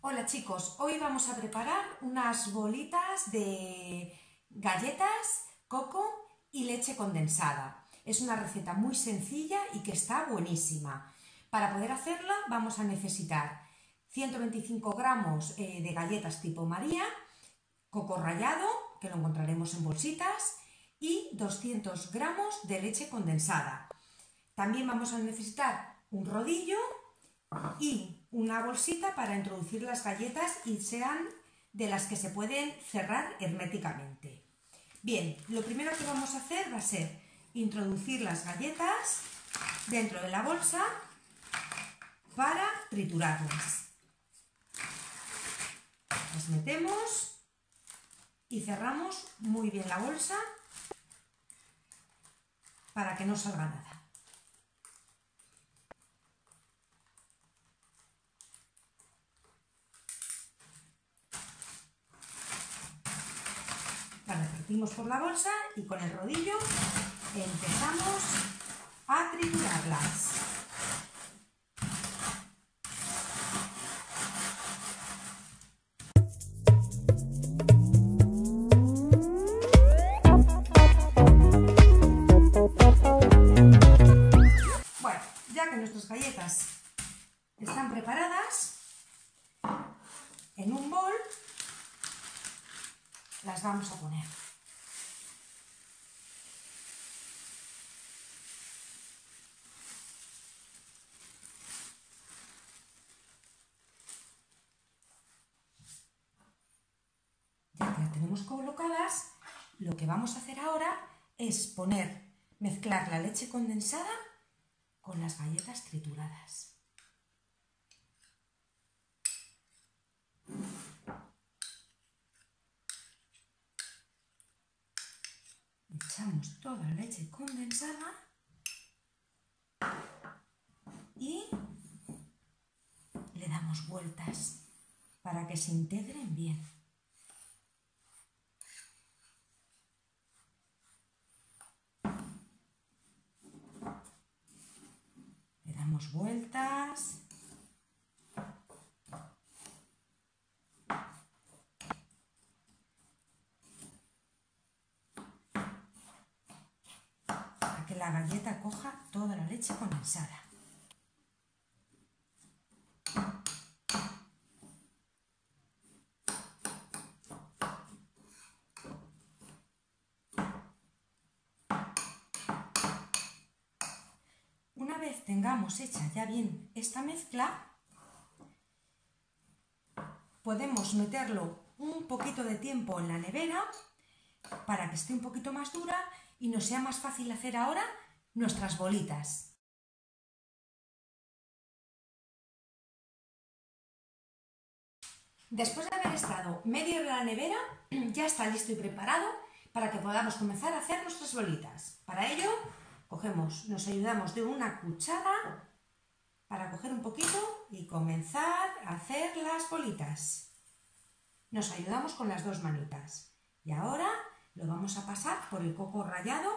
Hola chicos, hoy vamos a preparar unas bolitas de galletas, coco y leche condensada. Es una receta muy sencilla y que está buenísima. Para poder hacerla vamos a necesitar 125 gramos eh, de galletas tipo María, coco rallado, que lo encontraremos en bolsitas, y 200 gramos de leche condensada. También vamos a necesitar un rodillo y una bolsita para introducir las galletas y sean de las que se pueden cerrar herméticamente. Bien, lo primero que vamos a hacer va a ser introducir las galletas dentro de la bolsa para triturarlas. Las metemos y cerramos muy bien la bolsa para que no salga nada. La repartimos por la bolsa y con el rodillo empezamos a triturarlas. Las vamos a poner. Ya que las tenemos colocadas, lo que vamos a hacer ahora es poner, mezclar la leche condensada con las galletas trituradas. Echamos toda la leche condensada y le damos vueltas para que se integren bien. Le damos vueltas. que la galleta coja toda la leche condensada. Una vez tengamos hecha ya bien esta mezcla, podemos meterlo un poquito de tiempo en la nevera para que esté un poquito más dura y nos sea más fácil hacer ahora nuestras bolitas. Después de haber estado media hora en la nevera, ya está listo y preparado para que podamos comenzar a hacer nuestras bolitas. Para ello, cogemos, nos ayudamos de una cuchara para coger un poquito y comenzar a hacer las bolitas. Nos ayudamos con las dos manitas. Y ahora lo vamos a pasar por el coco rallado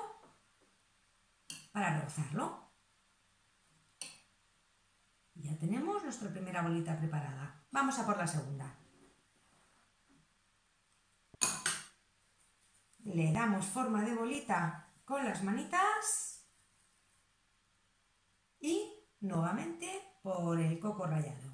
para rozarlo. Ya tenemos nuestra primera bolita preparada. Vamos a por la segunda. Le damos forma de bolita con las manitas y nuevamente por el coco rallado.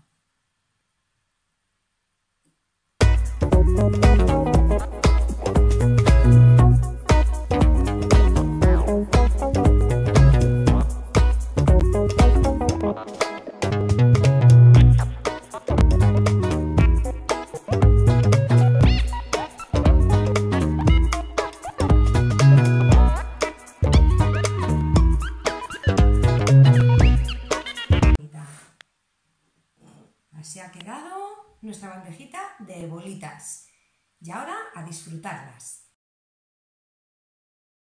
Así ha quedado nuestra bandejita de bolitas. Y ahora a disfrutarlas.